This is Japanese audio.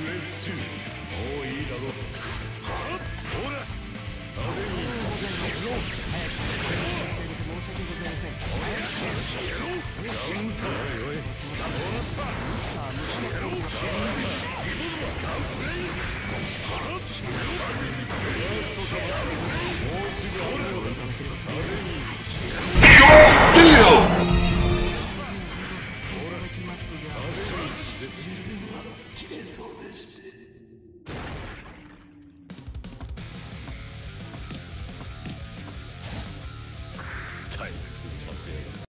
you into し退屈させやが